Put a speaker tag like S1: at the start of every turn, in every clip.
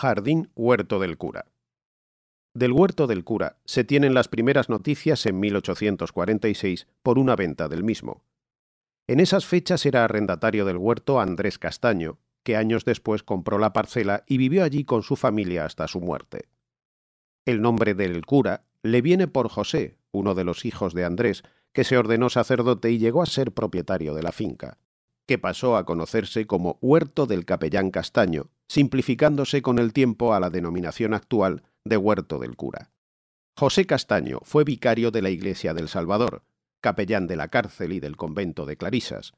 S1: Jardín Huerto del Cura. Del Huerto del Cura se tienen las primeras noticias en 1846 por una venta del mismo. En esas fechas era arrendatario del huerto Andrés Castaño, que años después compró la parcela y vivió allí con su familia hasta su muerte. El nombre del cura le viene por José, uno de los hijos de Andrés, que se ordenó sacerdote y llegó a ser propietario de la finca que pasó a conocerse como Huerto del Capellán Castaño, simplificándose con el tiempo a la denominación actual de Huerto del Cura. José Castaño fue vicario de la Iglesia del Salvador, capellán de la cárcel y del convento de Clarisas.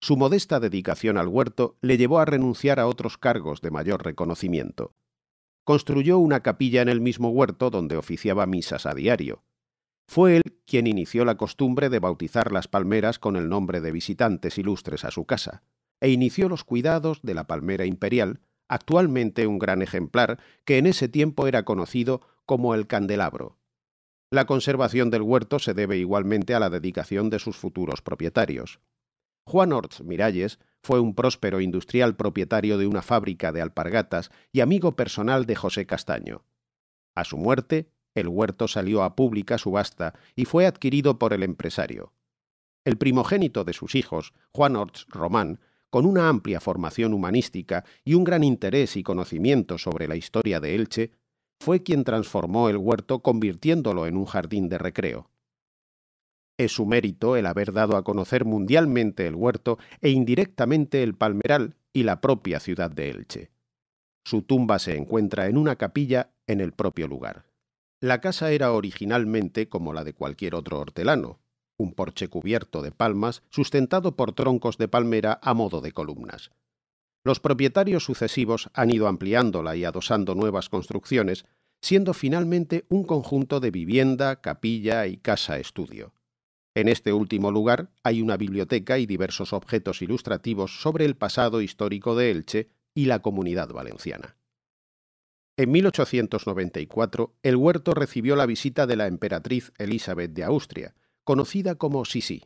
S1: Su modesta dedicación al huerto le llevó a renunciar a otros cargos de mayor reconocimiento. Construyó una capilla en el mismo huerto donde oficiaba misas a diario. Fue él quien inició la costumbre de bautizar las palmeras con el nombre de visitantes ilustres a su casa, e inició los cuidados de la palmera imperial, actualmente un gran ejemplar que en ese tiempo era conocido como el candelabro. La conservación del huerto se debe igualmente a la dedicación de sus futuros propietarios. Juan Orts Miralles fue un próspero industrial propietario de una fábrica de alpargatas y amigo personal de José Castaño. A su muerte, el huerto salió a pública subasta y fue adquirido por el empresario. El primogénito de sus hijos, Juan Orts Román, con una amplia formación humanística y un gran interés y conocimiento sobre la historia de Elche, fue quien transformó el huerto convirtiéndolo en un jardín de recreo. Es su mérito el haber dado a conocer mundialmente el huerto e indirectamente el palmeral y la propia ciudad de Elche. Su tumba se encuentra en una capilla en el propio lugar. La casa era originalmente como la de cualquier otro hortelano, un porche cubierto de palmas sustentado por troncos de palmera a modo de columnas. Los propietarios sucesivos han ido ampliándola y adosando nuevas construcciones, siendo finalmente un conjunto de vivienda, capilla y casa-estudio. En este último lugar hay una biblioteca y diversos objetos ilustrativos sobre el pasado histórico de Elche y la comunidad valenciana. En 1894, el huerto recibió la visita de la emperatriz Elizabeth de Austria, conocida como Sisi.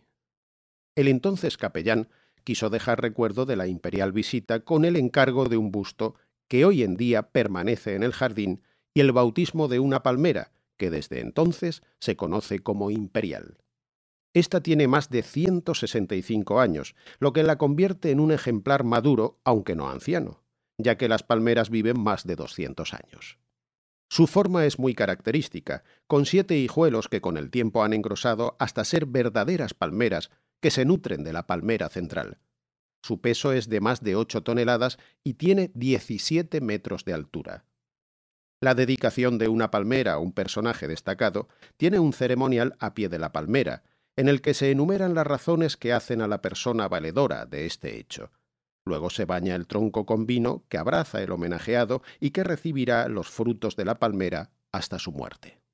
S1: El entonces capellán quiso dejar recuerdo de la imperial visita con el encargo de un busto que hoy en día permanece en el jardín y el bautismo de una palmera, que desde entonces se conoce como imperial. Esta tiene más de 165 años, lo que la convierte en un ejemplar maduro, aunque no anciano ya que las palmeras viven más de 200 años. Su forma es muy característica, con siete hijuelos que con el tiempo han engrosado hasta ser verdaderas palmeras que se nutren de la palmera central. Su peso es de más de 8 toneladas y tiene 17 metros de altura. La dedicación de una palmera a un personaje destacado tiene un ceremonial a pie de la palmera, en el que se enumeran las razones que hacen a la persona valedora de este hecho. Luego se baña el tronco con vino que abraza el homenajeado y que recibirá los frutos de la palmera hasta su muerte.